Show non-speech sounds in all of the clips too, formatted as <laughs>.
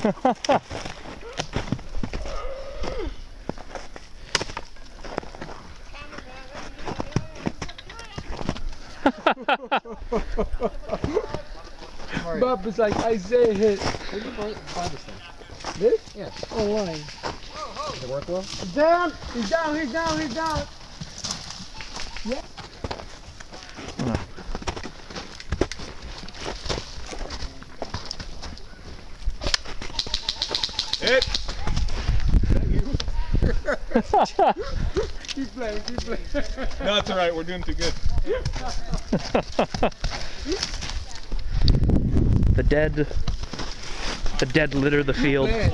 Bob is like Isaiah hit. Where'd you buy, this thing? This? Yeah. Online. Does it work well? He's down. He's down. He's down. He's down. Hit. Keep playing. Keep playing. No, it's all right. We're doing too good. The dead. The dead litter the field. Play.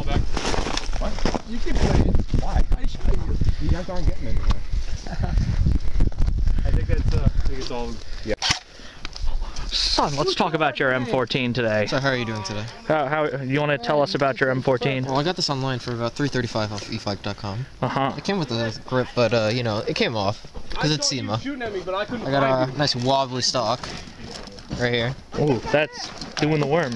You keep playing. Why? I show you. You guys aren't getting anywhere. <laughs> I think that's. Uh, I think it's all. Son, let's talk about your M14 today. So how are you doing today? How, how you want to tell us about your M14? Well, I got this online for about 335 off evike.com. Uh huh. It came with a grip, but uh, you know, it came off because it's CYMA. Me, I I got a nice wobbly stock right here. Ooh, that's doing the worm.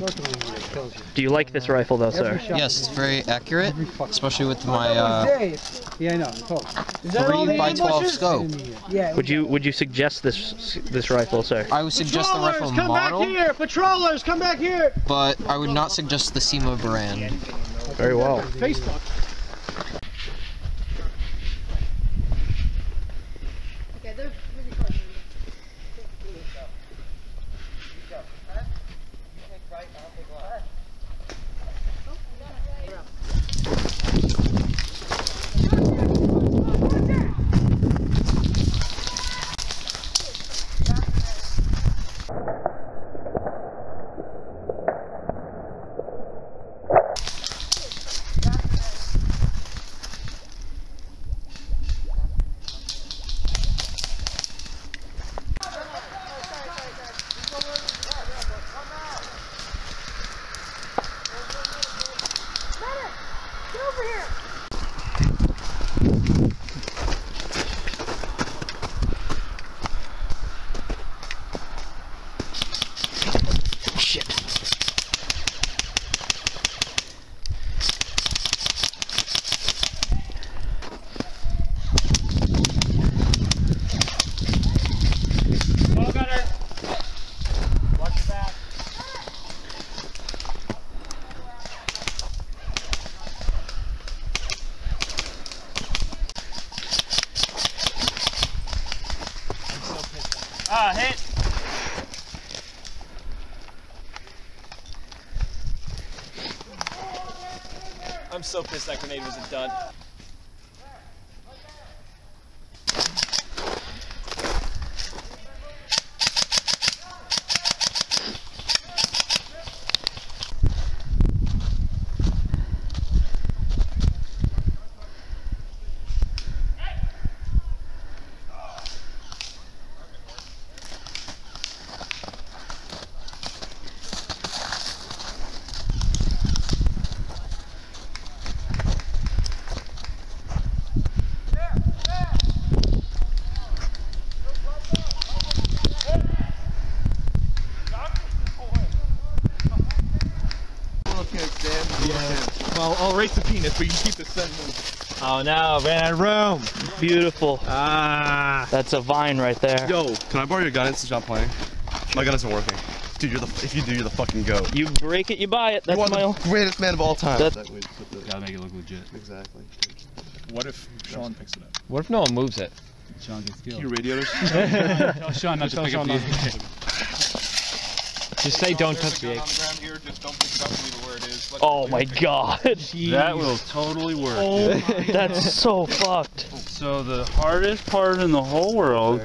Do you like this rifle though, sir? Yes, it's very accurate, especially with my uh, Yeah, I know. 3 by 12 scope. Yeah. Would you would you suggest this this rifle, sir? I would suggest the rifle come model, back here! Patrollers, come back here! but I would not suggest the CYMA brand. Very well. Facebook. Shit. Ah, hit. I'm so pissed that grenade was a dud. Well, I'll race the penis, but you keep the sentence. Oh no, ran out of room. Beautiful. Ah. That's a vine right there. Yo, can I borrow your gun since you're not playing? My gun isn't working. Dude, you're the if you do, you're the fucking goat. You break it, you buy it. That's you are my the greatest man of all time. That- That way to the- Gotta make it look legit. exactly. What if Sean picks it up? What if no one moves it? Sean gets Your killed. radiators. <laughs> Tell Sean not to Tell pick up Sean <laughs> Just say don't touch the on egg. The ground here, just don't pick it up and leave it where it is. Let Oh my god. That will totally work. Oh That's so fucked. So the hardest part in the whole world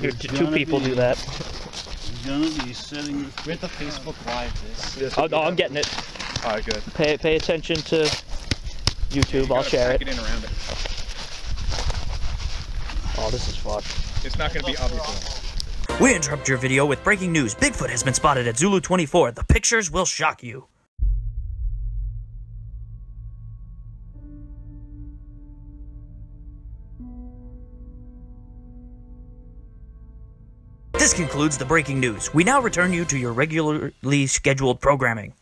Here, two people do that. gonna be setting the With the Facebook Live this. Oh, no, I'm getting it. Alright, good. Pay pay attention to YouTube. You I'll share it. it in around it. Oh, this is fucked. It's not gonna be obvious. We interrupt your video with breaking news. Bigfoot has been spotted at Zulu 24. The pictures will shock you. Concludes the breaking news. We now return you to your regularly scheduled programming.